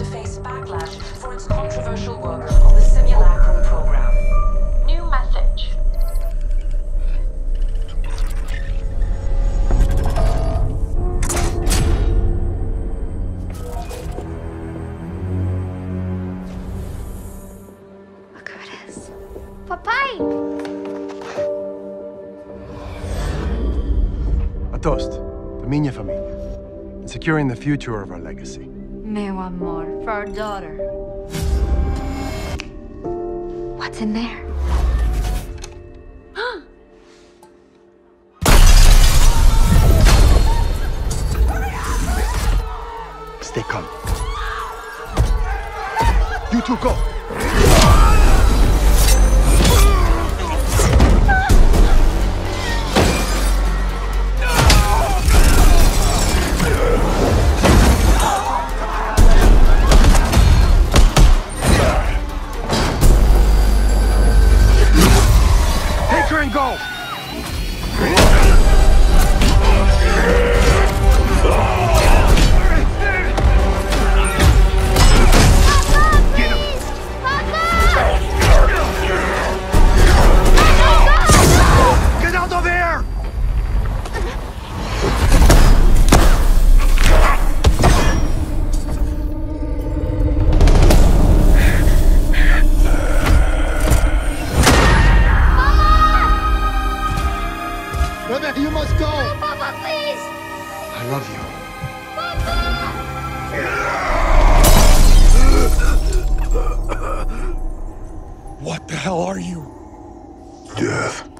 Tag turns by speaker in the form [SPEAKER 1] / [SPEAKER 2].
[SPEAKER 1] to face backlash for its controversial work on the simulacrum program.
[SPEAKER 2] New message.
[SPEAKER 3] Look who it
[SPEAKER 4] is. Papai!
[SPEAKER 5] A toast, the minha família, securing the future of our legacy.
[SPEAKER 3] Meu more for our daughter. What's in there?
[SPEAKER 5] Stay calm. You two go. And go. Love you. What the hell are you? Death.